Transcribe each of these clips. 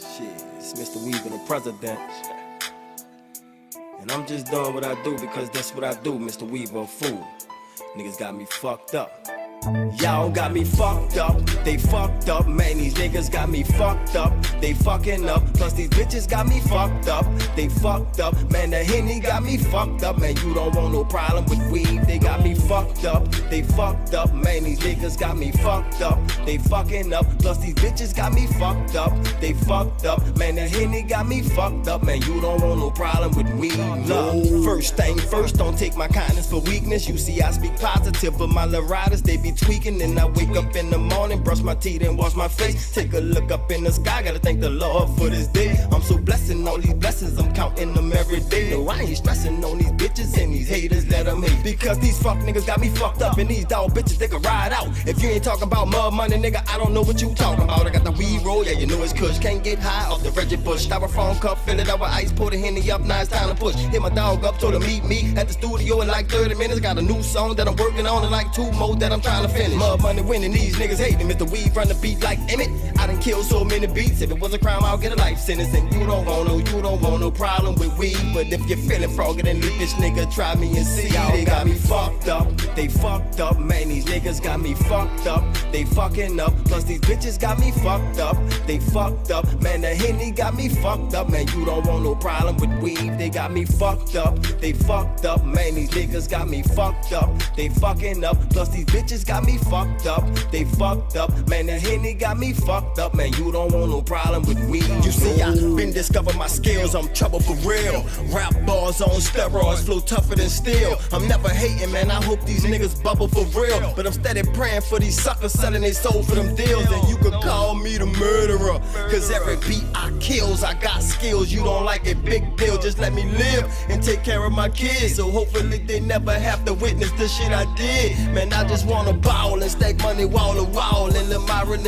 Shit, it's Mr. Weaver, the president. And I'm just doing what I do because that's what I do, Mr. Weaver, fool. Niggas got me fucked up. Y'all got me fucked up, they fucked up, man. These niggas got me fucked up, they fucking up. Plus these bitches got me fucked up, they fucked up, man. The henny got me fucked up, man. You don't want no problem with weed, they got me fucked up, they fucked up, man. These niggas got me fucked up, they fucking up. Plus these bitches got me fucked up, they fucked up, man. The henny got me fucked up, man. You don't want no problem with weed. Love. First thing first, don't take my kindness for weakness. You see, I speak positive, but my little they be tweaking. And I wake up in the morning, brush my teeth and wash my face. Take a look up in the sky, gotta thank the Lord for this day. I'm so all these blessings, I'm counting them every day. No, I ain't stressing on these bitches and these haters that I'm hate. Because these fuck niggas got me fucked up, and these dog bitches they can ride out. If you ain't talking about mud money, nigga, I don't know what you talking about. I got the weed roll, yeah, you know it's kush. Can't get high off the Reggie Bush. Styrofoam cup, fill it up with ice, pour the henny up, now it's time to push. Hit my dog up, told him meet me at the studio in like 30 minutes. Got a new song that I'm working on, and like two more that I'm trying to finish. Mud money winning, these niggas hating. Mr. Weed run the beat like Emmett. I done killed so many beats. If it was a crime, I'll get a life sentence. And you don't want you don't want no problem with weed. But if you're feeling froggy, then leave this nigga try me and see. They got me fucked up, they fucked up, man. These niggas got me fucked up, they fucking up. Plus these bitches got me fucked up, they fucked up, man. The henny got me fucked up, man. You don't want no problem with weed. They got me fucked up, they fucked up, man. These niggas got me fucked up, they fucking up. Plus these bitches got me fucked up, they fucked up, man. The henny got me fucked up, man. You don't want no problem with weed. You see, I been discover my skills. I'm trouble for real. Rap bars on steroids, flow tougher than steel. I'm never hating, man. I hope these niggas bubble for real. But I'm steady praying for these suckers selling their soul for them deals. And you could call me the murderer. Cause every beat I kills, I got skills. You don't like it, big deal. Just let me live and take care of my kids. So hopefully they never have to witness the shit I did. Man, I just wanna ball and stack money wall to wall. And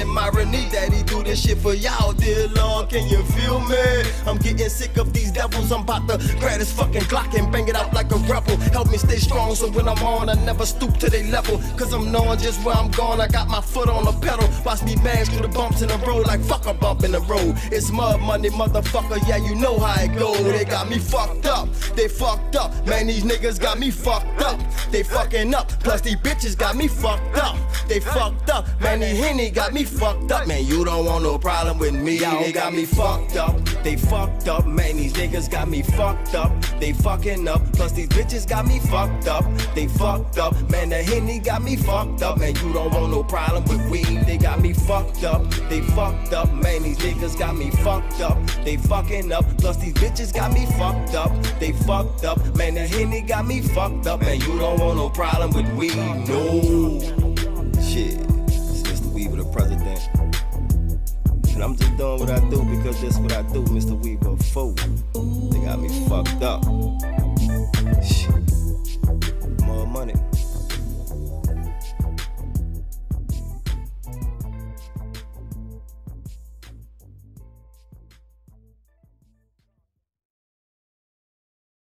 Myron and he do this shit for y'all. Dear Lord, can you feel me? I'm getting sick of these devils. I'm about to grab this fucking Glock and bang it out like a rebel. Help me stay strong so when I'm on, I never stoop to their level. Cause I'm knowing just where I'm going. I got my foot on the pedal. Watch me bash through the bumps in the road like fuck a bump in the road. It's mud money, motherfucker. Yeah, you know how it go. They got me fucked up. They fucked up. Man, these niggas got me fucked up. They fucking up. Plus these bitches got me fucked up. They fucked up. Man, these henny got me fucked up. Man, you don't want no problem with me. They got me fucked up. They fucked up. Man, these niggas got me fucked up. They fucking up. Plus these bitches got me fucked up. They fucked up. Man, the henny got me fucked up. Man, you don't want no problem with weed. They got me fucked up. They fucked up. Man, these niggas got me fucked up. They fucking up. Plus these bitches got me fucked up. They fucked up. Man, the henny got me fucked up. Man, you don't want no problem with weed. No. Shit. Mr. Weaver, the president. And I'm just doing what I do because that's what I do, Mr. Weaver. Fool. They got me fucked up. Shit.